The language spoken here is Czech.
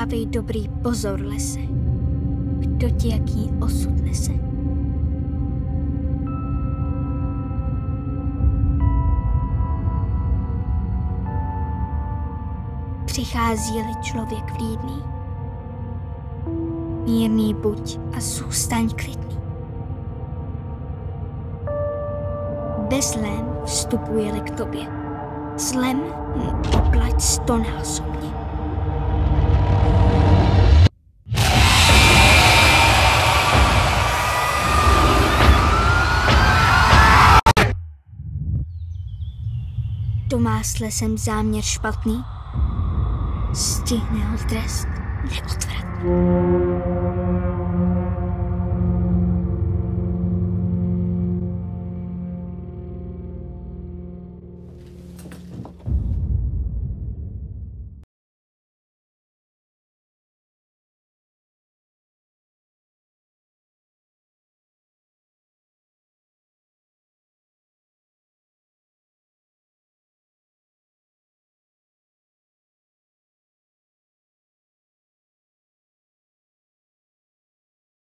Dávej dobrý pozor, lese. Kdo ti jaký osud nese? Přichází-li člověk vlídný, mírný buď a zůstaň klidný. Bezlém vstupuje-li k tobě, zlem mu oplať stonásobně. To má s lesem záměr špatný, stihne ho trest neodvratný.